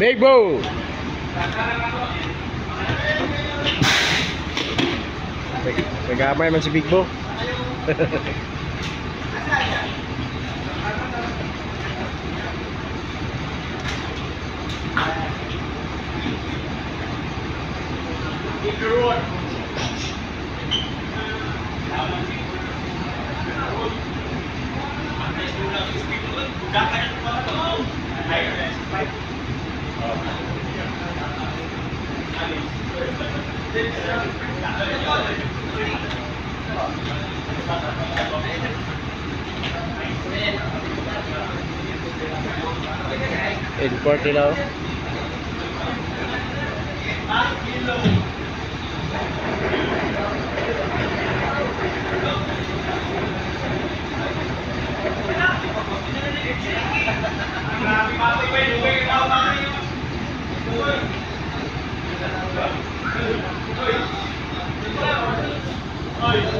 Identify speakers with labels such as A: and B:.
A: Big Bo! Nagamay man si Big Bo. Import it. Thank
B: you.